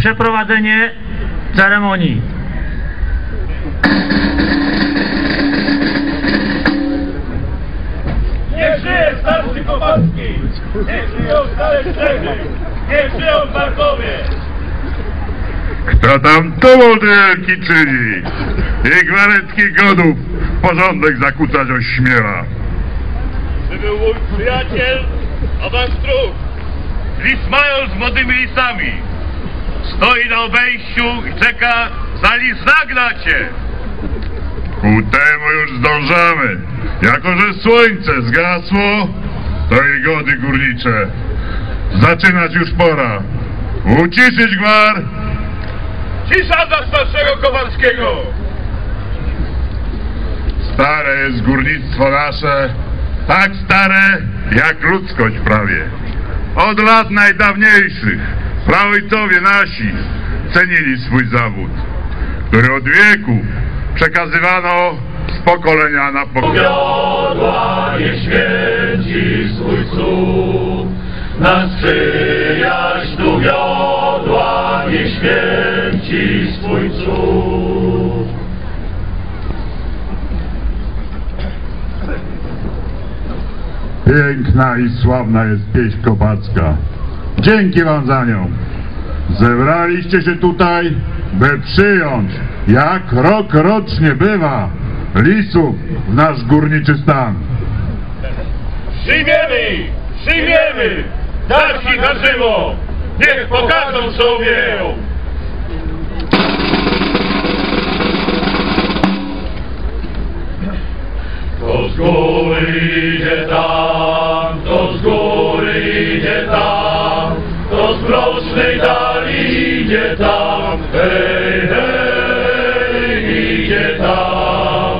przeprowadzenie ceremonii. Niech żyje starszy Kowalski! Niech żyją stare Czechy! Niech żyją Markowie! Kto tam tumult wielki czyni i gwareckich godów porządek zakłócać ośmiela. Żeby mój przyjaciel, a wasz druh, Lismają z młodymi lisami, stoi na obejściu i czeka, zanim zagna cię! Ku temu już zdążamy. Jako, że słońce zgasło, to i gody górnicze. Zaczynać już pora. Uciszyć gwar, Cisza dla starszego Kowalskiego! Stare jest górnictwo nasze, tak stare jak ludzkość prawie. Od lat najdawniejszych praojcowie nasi cenili swój zawód, który od wieku przekazywano z pokolenia na pokolenie. Wiodła nie święci swój cud, nas przyjaźń tu wiodła nie święci swój cud. Piękna i sławna jest pieśń kobacka. Dzięki wam za nią. Zebraliście się tutaj, by przyjąć, jak rok rocznie bywa, lisów w nasz górniczy stan. Przyjmiemy! Przyjmiemy! Dać ich na żywo! Niech pokażą, co umieją! Idzie tam, hej, hej, idzie tam,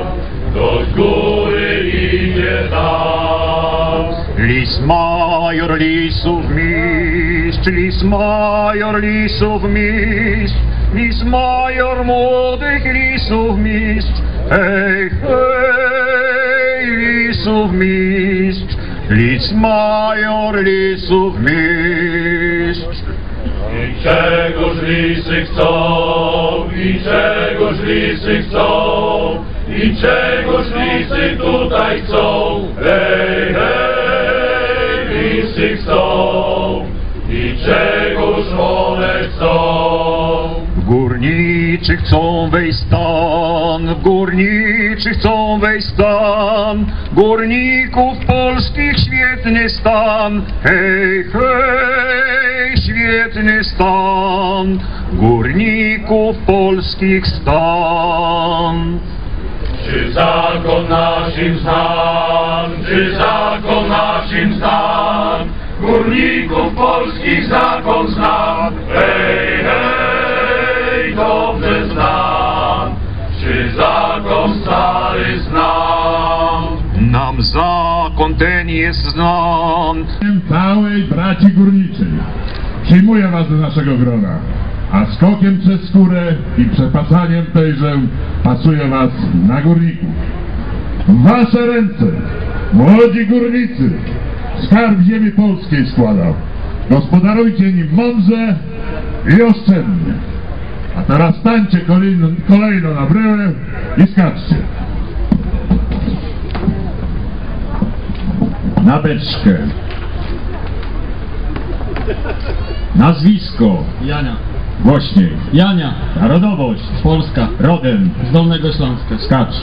z góry idzie tam. Lis major lisów mistrz, lis major lisów mistrz, lis major młodych lisów mistrz, hej, hej, lisów mistrz, lis major lisów mistrz. Czegoż lisy chcą i czegoż lisy chcą i czegoż lisy tutaj chcą. Hej, hej, lisy chcą i czegoż one chcą. Górniczy chcą wejść tam stan, górniczy chcą wejść stan, górników polskich świetny stan, hej, hej, świetny stan, górników polskich stan. Czy zakon naszym znam, czy zakon naszym znam, górników polskich zakon znam, hej, jest całej braci górniczej. Przyjmuję was do naszego grona, a skokiem przez skórę i przepasaniem tejże pasuję was na górników. W wasze ręce, młodzi górnicy, skarb ziemi polskiej składam. Gospodarujcie nim mądrze i oszczędnie. A teraz stańcie kolejno, kolejno na bryłę i skaczcie. Na beczkę. Nazwisko. Jania. Głośniej. Jania. Narodowość. Polska. Rodem. Z Dolnego Śląska. Skacz.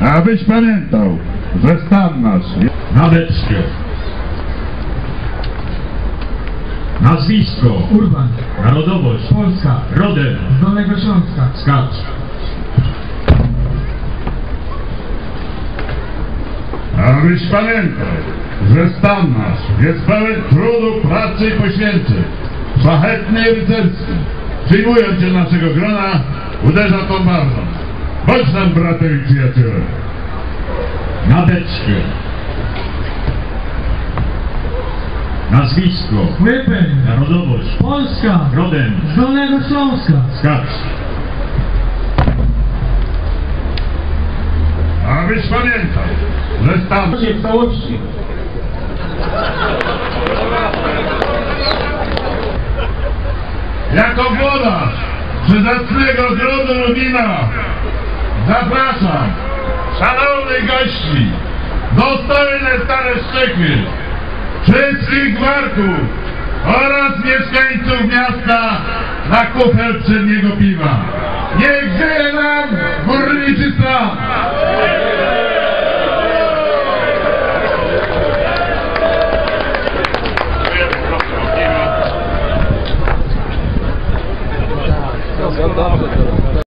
Abyś pamiętał, że stan nasz Na beczkę. Nazwisko. Urban. Narodowość. Polska. Rodem. Z Dolnego Śląska. Skacz. Abyś pamiętał, że stan nasz jest pełen trudu, pracy i poświęceń, szlachetny i rycerski. Przyjmując cię naszego grona, uderza tą bardzo. Bądź nam bratem i przyjacielem. Na beczkę. Nazwisko. Łypeń. Narodowość. Polska. Rodem. Dolnego Śląska. Skacz. Abyś pamiętał, że stan... W całości. Jako włodarz przyzacnego grodu Lubina zapraszam szanownych gości, dostojne stare szczechy, wszystkich gwarków oraz mieszkańców miasta na kufel przedniego piwa.